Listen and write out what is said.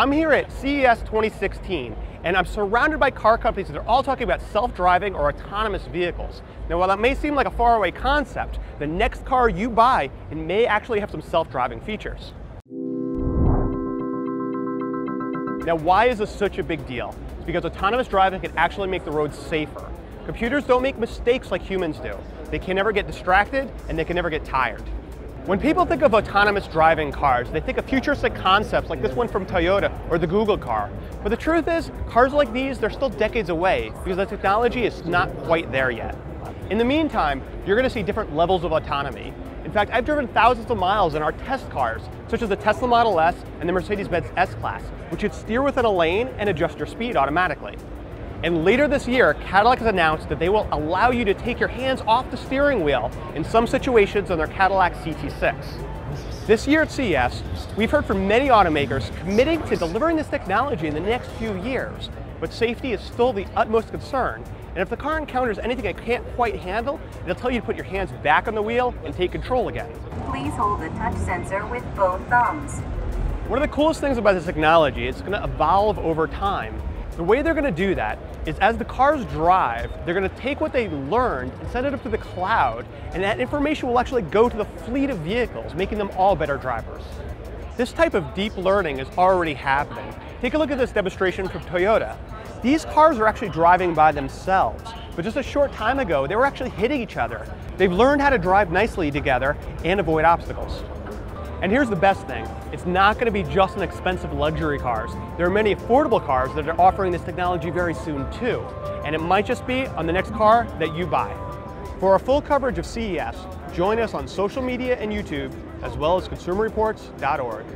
I'm here at CES 2016, and I'm surrounded by car companies that are all talking about self-driving or autonomous vehicles. Now, while that may seem like a faraway concept, the next car you buy, it may actually have some self-driving features. Now, why is this such a big deal? It's because autonomous driving can actually make the roads safer. Computers don't make mistakes like humans do. They can never get distracted, and they can never get tired. When people think of autonomous driving cars, they think of futuristic concepts like this one from Toyota or the Google car. But the truth is, cars like these, they're still decades away because the technology is not quite there yet. In the meantime, you're going to see different levels of autonomy. In fact, I've driven thousands of miles in our test cars, such as the Tesla Model S and the Mercedes-Benz S-Class, which should steer within a lane and adjust your speed automatically. And later this year, Cadillac has announced that they will allow you to take your hands off the steering wheel in some situations on their Cadillac CT6. This year at CES, we've heard from many automakers committing to delivering this technology in the next few years, but safety is still the utmost concern. And if the car encounters anything it can't quite handle, it'll tell you to put your hands back on the wheel and take control again. Please hold the touch sensor with both thumbs. One of the coolest things about this technology is it's going to evolve over time. The way they're going to do that is as the cars drive, they're going to take what they learned and send it up to the cloud, and that information will actually go to the fleet of vehicles, making them all better drivers. This type of deep learning is already happening. Take a look at this demonstration from Toyota. These cars are actually driving by themselves, but just a short time ago, they were actually hitting each other. They've learned how to drive nicely together and avoid obstacles. And here's the best thing, it's not going to be just an expensive luxury cars. There are many affordable cars that are offering this technology very soon too. And it might just be on the next car that you buy. For our full coverage of CES, join us on social media and YouTube, as well as consumerreports.org.